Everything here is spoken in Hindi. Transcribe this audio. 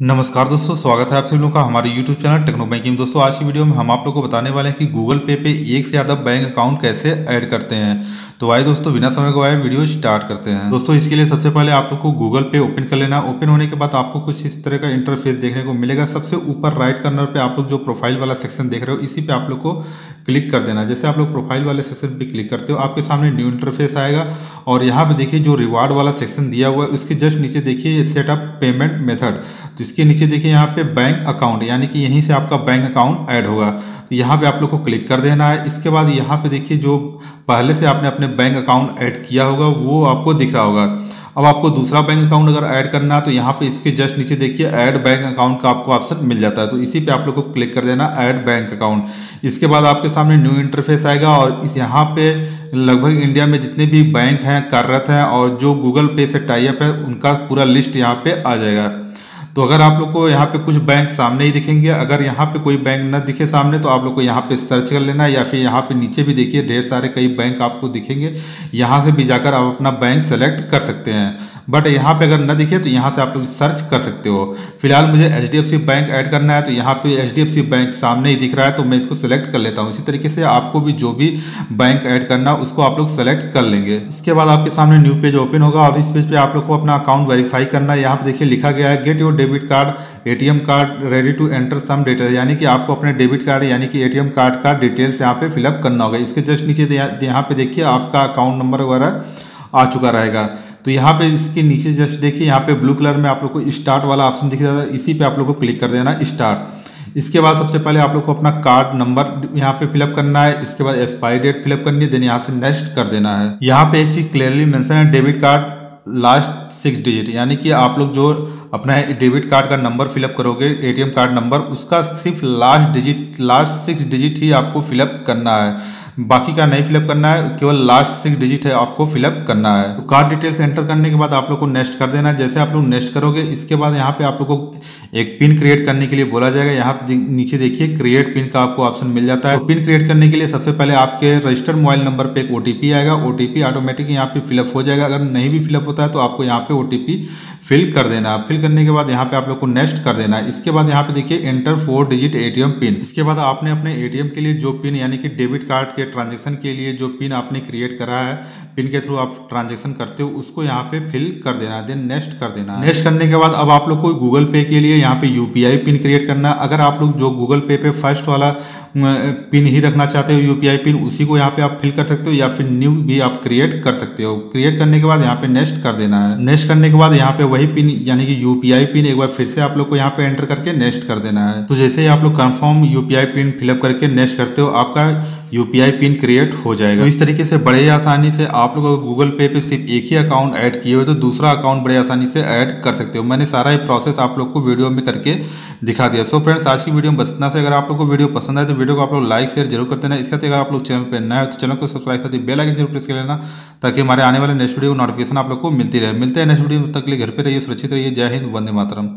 नमस्कार दोस्तों, स्वागत है आप सभी लोगों का हमारे YouTube चैनल टेक्नो बैंकिंग दोस्तों, आज की वीडियो में हम आप लोगों को बताने वाले हैं कि गूगल पे पे एक से ज़्यादा बैंक अकाउंट कैसे ऐड करते हैं। तो आइए दोस्तों, बिना समय गवाए वीडियो स्टार्ट करते हैं। दोस्तों, इसके लिए सबसे पहले आप लोग को गूगल पे ओपन कर लेना। ओपन होने के बाद आपको कुछ इस तरह का इंटरफेस देखने को मिलेगा। सबसे ऊपर राइट कर्नर पे आप लोग जो प्रोफ़ाइल वाला सेक्शन देख रहे हो, इसी पे आप लोग को क्लिक कर देना। जैसे आप लोग प्रोफ़ाइल वाले सेक्शन पे क्लिक करते हो, आपके सामने न्यू इंटरफेस आएगा। और यहाँ पे देखिए जो रिवार्ड वाला सेक्शन दिया हुआ है, उसके जस्ट नीचे देखिए सेटअप पेमेंट मेथड इसके नीचे देखिए यहाँ पे बैंक अकाउंट यानी कि यहीं से आपका बैंक अकाउंट ऐड होगा। तो यहाँ पे आप लोग को क्लिक कर देना है। इसके बाद यहाँ पे देखिए जो पहले से आपने अपने बैंक अकाउंट ऐड किया होगा, वो आपको दिख रहा होगा। अब आपको दूसरा बैंक अकाउंट अगर ऐड करना है तो यहाँ पे इसके जस्ट नीचे देखिए ऐड बैंक अकाउंट का आपको ऑप्शन मिल जाता है। तो इसी पे आप लोग को क्लिक कर देना ऐड बैंक अकाउंट इसके बाद आपके सामने न्यू इंटरफेस आएगा और इस यहाँ पे लगभग इंडिया में जितने भी बैंक हैं, कार्यरत हैं और जो गूगल पे से टाइप है, उनका पूरा लिस्ट यहाँ पे आ जाएगा। तो अगर आप लोग को यहाँ पे कुछ बैंक सामने ही दिखेंगे, अगर यहाँ पे कोई बैंक न दिखे सामने तो आप लोग को यहाँ पे सर्च कर लेना या फिर यहाँ पे नीचे भी देखिए, ढेर सारे कई बैंक आपको दिखेंगे। यहाँ से भी जाकर आप अपना बैंक सेलेक्ट कर सकते हैं। बट यहाँ पे अगर न दिखे तो यहाँ से आप लोग सर्च कर सकते हो। फ़िलहाल मुझे HDFC बैंक ऐड करना है तो यहाँ पे एच बैंक सामने ही दिख रहा है तो मैं इसको सेलेक्ट कर लेता हूँ। इसी तरीके से आपको भी जो भी बैंक ऐड करना, उसको आप लोग सेलेक्ट कर लेंगे। इसके बाद आपके सामने न्यू पेज ओपन होगा, और इस पेज पे आप लोग को अपना अकाउंट वेरीफाई करना है। यहाँ पे देखिए लिखा गया है get your debit card, ATM card ready to enter some detail यानी कि आपको अपने डेबिट कार्ड, यानी कि एटीएम कार्ड का डिटेल्स यहाँ पे फिलअप करना होगा। इसके जस्ट नीचे यहाँ पे देखिए आपका अकाउंट नंबर वगैरह आ चुका रहेगा। तो यहाँ पे इसके नीचे जस्ट देखिए, यहाँ पे ब्लू कलर में आप लोग को स्टार्ट वाला ऑप्शन दिख रहा है। इसी पे आप लोग को क्लिक कर देना स्टार्ट इसके बाद सबसे पहले आप लोग को अपना कार्ड नंबर यहाँ पे फिलअप करना है। इसके बाद एक्सपायरी डेट फिलअप करनी है। देन यहाँ से नेक्स्ट कर देना है। यहाँ पे एक चीज़ क्लियरली मेंशन है debit card last six digit यानी कि आप लोग जो अपना डेबिट कार्ड का नंबर फिलअप करोगे, एटीएम कार्ड नंबर, उसका सिर्फ़ last digit, last six digit ही आपको फिलअप करना है। बाकी का नहीं फिलअप करना है, केवल लास्ट सिक्स डिजिट है आपको फिलअप करना है। तो कार्ड डिटेल्स एंटर करने के बाद आप लोग को नेक्स्ट कर देना है। जैसे आप लोग नेक्स्ट करोगे, इसके बाद यहाँ पे आप लोग को एक पिन क्रिएट करने के लिए बोला जाएगा। यहाँ नीचे देखिए, क्रिएट पिन का आपको ऑप्शन मिल जाता है। तो पिन क्रिएट करने के लिए सबसे पहले आपके रजिस्टर्ड मोबाइल नंबर पर एक ओटीपी आएगा। ओटीपी ऑटोमेटिक यहाँ पे फिलअप हो जाएगा। अगर नहीं भी फिलअप होता है तो आपको यहाँ पे ओटीपी फिल कर देना फिल करने के बाद यहाँ पे आप लोग को नेक्स्ट कर देना है। इसके बाद यहाँ पे देखिए enter four digit ATM pin इसके बाद आपने अपने एटीएम के लिए जो पिन यानी कि डेबिट कार्ड के ट्रांजेक्शन के लिए जो पिन आपने क्रिएट करा है पिन के थ्रू आप ट्रांजेक्शन करते हो, उसको यहाँ पे फिल कर देना है। देन नेक्स्ट कर देना है। नेक्स्ट करने के बाद अब आप लोग को गूगल पे के लिए यहाँ पे यूपीआई पिन क्रिएट करना अगर आप लोग जो गूगल पे पे फ़र्स्ट वाला पिन ही रखना चाहते हो यूपीआई पिन, उसी को यहाँ पे आप फिल कर सकते हो या फिर न्यू भी आप क्रिएट कर सकते हो। क्रिएट करने के बाद यहाँ पे नेक्स्ट कर देना है। नेक्स्ट करने के बाद यहाँ पे वही पिन, यानी कि यूपीआई पिन एक बार फिर से आप लोग को यहाँ पे एंटर करके नेक्स्ट कर देना है। तो जैसे ही आप लोग confirm UPI pin fill up करके नेक्स्ट करते हो, आपका यूपीआई पिन क्रिएट हो जाएगा। तो इस तरीके से बड़े आसानी से आप लोग गूगल पे पे सिर्फ़ एक ही अकाउंट ऐड किए हुए तो दूसरा अकाउंट बड़े आसानी से ऐड कर सकते हो। मैंने सारा ही प्रोसेस आप लोग को वीडियो में करके दिखा दिया। सो फ्रेंड्स आज की वीडियो में बस इतना से। अगर आप लोग को वीडियो पसंद आए तो वीडियो को आप लोग लाइक शेयर ज़रूर करते हैं इसके साथ अगर आप लोग चैनल पर नए हो तो चैनल को सब्सक्राइब साथ ही बेल आइकन ज़रूर प्रेस कर लेना, ताकि हमारे आने वाले नेक्स्ट वीडियो को नोटिफिकेशन आप लोग को मिलती रहे। मिलते हैं नेक्स्ट वीडियो तक के लिए घर पर रहिए, सुरक्षित रहिए। जय हिंद, वंदे मातरम।